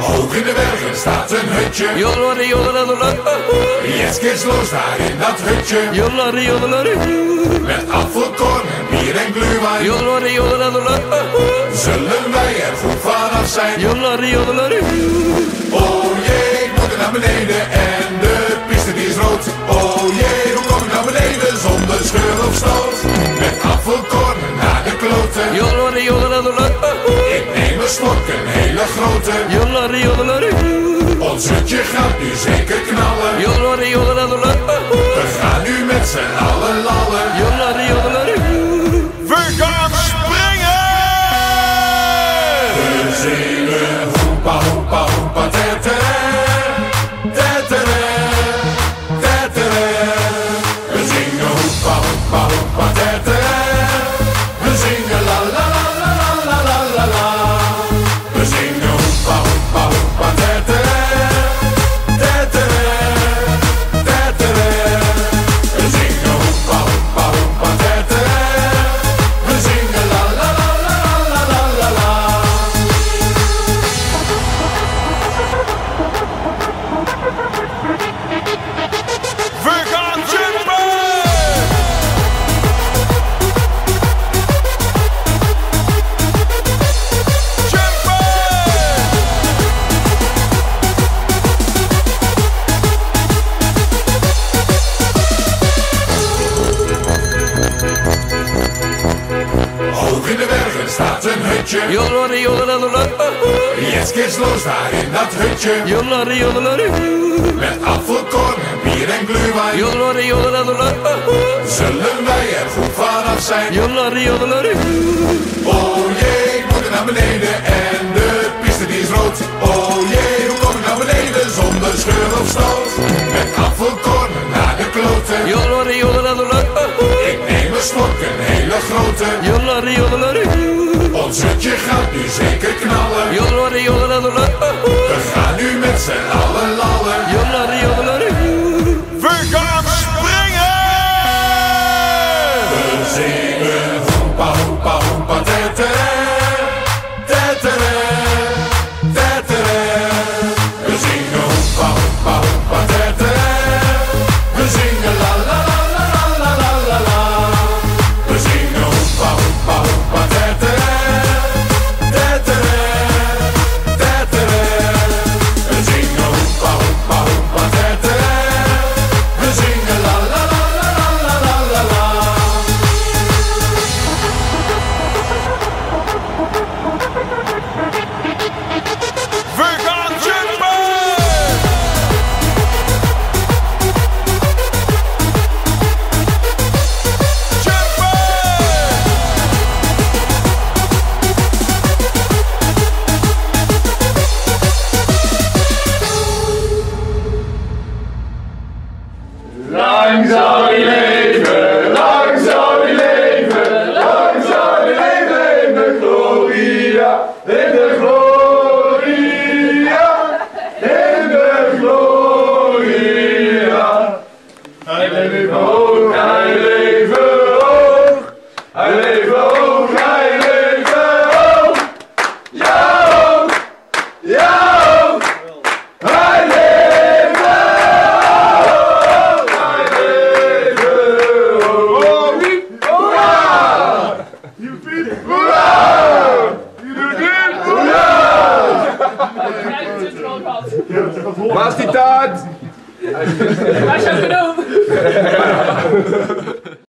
Hoog in de bergen staat een hutje. Jeske sloos daar in dat hutje. Met afvalkorn en bier en gluwijn. Zullen wij er goed vanaf zijn? Oh jee, ik moet naar beneden scheur of stoot? Met afvalkorn naar de kloten. Ik neem een slok, een hele grote. Ons hutje gaat nu zeker knallen. We gaan nu met z'n allen staat een hutje. Jeske sloos daar in dat hutje. Met afvalkorn en bier en gluwijn. Zullen wij er goed vanaf zijn? Oh jee, ik moet er naar beneden en de piste die is rood. Oh jee, hoe kom ik naar beneden zonder scheur of stoot? Met afvalkorn naar de kloten. Ik neem een slok, een hele grote. Ons hutje gaat nu zeker knallen. We gaan Lang zal hij leven, lang zal hij leven, lang zal hij leven in de gloria, in de gloria, in de gloria. Hij Waar is die taart? Waar is jouw cadeau?